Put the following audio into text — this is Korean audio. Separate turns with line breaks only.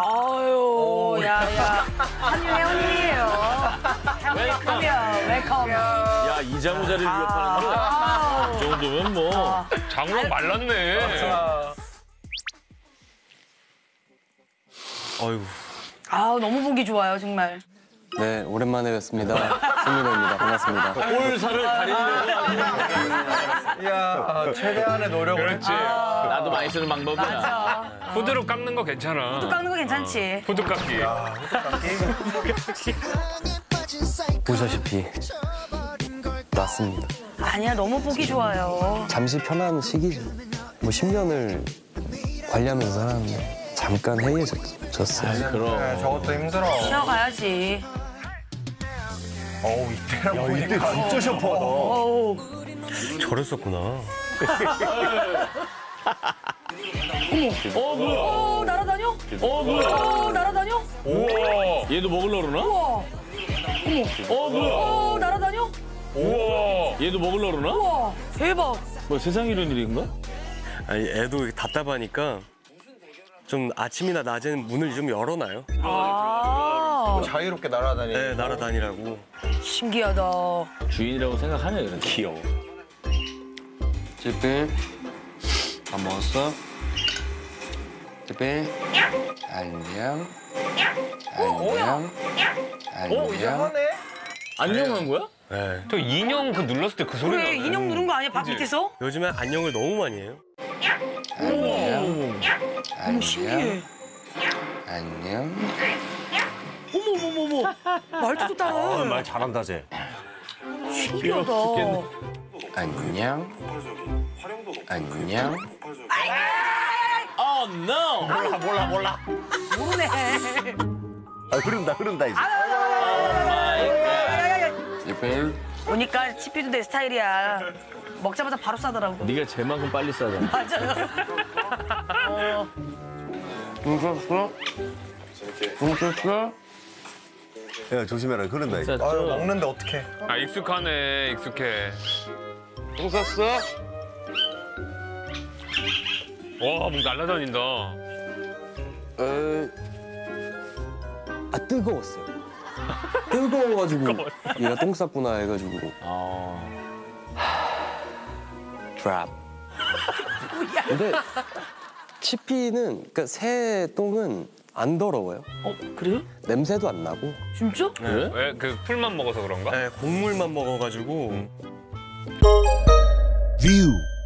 아유, 야, 야. 팜유 회원이에요. 팜유 welcome.
야 이장우를 위협하는 거.
아우.
이 정도면 뭐.
장우랑 말랐네.
어휴.
아우, 너무 보기 좋아요, 정말.
네, 오랜만에 뵙습니다. 송민호입니다. 반갑습니다.
볼살을 가리려고
이야, 최대한의 노력을
그렇지.
나도 많이 쓰는 방법이야.
맞아.
후드로 깎는 거 괜찮아.
또 깎는 거 괜찮지?
후드 깎기.
보시다시피 맞습니다.
아니야, 너무 보기 좋아요.
잠시 편한 시기죠. 뭐 10년을 관리하면서 살았는데 잠깐 해이해졌어요.
그럼.
네, 저것도 힘들어.
쉬어가야지.
어우, 이때랑 보니까 진짜 셔퍼.
어우.
저랬었구나.
어 뭐야?
어, 날아다녀?
어 뭐야?
어, 날아다녀?
우와.
얘도 먹으려 그러나?
우와.
어 뭐야?
어, 날아다녀?
우와.
얘도 먹으려 그러나?
우와. 대박.
뭐 세상에 이런 일인가?
아니, 애도 답답하니까 좀 아침이나 낮에는 문을 좀 열어놔요.
아,
자유롭게 날아다니.
네, 날아다니라고.
신기하다.
주인이라고 생각하네 그래.
귀여워. 찌삐, 밥 먹었어? 찌삐, 안녕. 안녕.
오, 이제 하네?
안녕한 거야?
네.
저 인형 그 눌렀을 때 그 소리
그래,
나네.
인형 누른 거 아니야? 밥 밑에서?
요즘에 안녕을 너무 많이 해요.
어머, 신기해.
안녕.
어머, 어머, 어머, 어머. 말투도 따라.
말 잘한다, 쟤.
신기하다.
안녕. 안녕.
Oh no!
몰라, 몰라, 몰라.
모르네.
아, 흐른다, 흐른다, 이제.
찌삐.
보니까 치피도 내 스타일이야. 먹자마자 바로 싸더라고.
네가 쟤만큼 빨리 싸잖아.
맞아요. 어,
웃었어? 웃었어?
야 조심해라 흐른다 이거.
아유, 먹는데 어떡해.
아 익숙하네. 익숙해.
웃었어?
와, 뭐 날라다닌다.
에... 아 뜨거웠어요. 뜨거워가지고 얘가 똥 쌌구나 해가지고
아.
드랍. 근데 치피는 그러니까 새 똥은 안 더러워요.
어, 그래요?
냄새도 안 나고.
진짜?
그래?
왜그 풀만 먹어서 그런가?
네, 곡물만 먹어가지고
View.